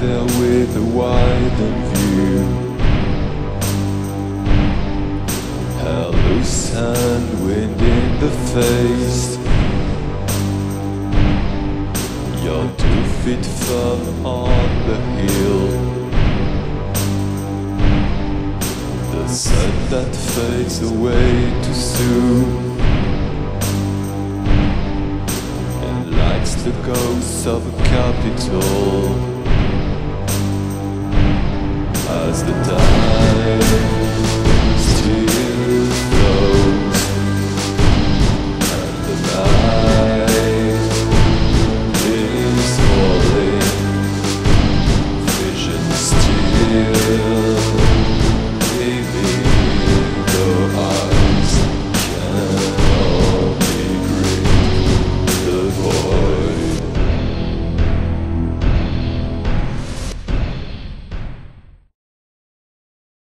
there with a widened view. A loose wind in the face. Your two feet firm on the hill. The sun that fades away too soon. The ghosts of a capital.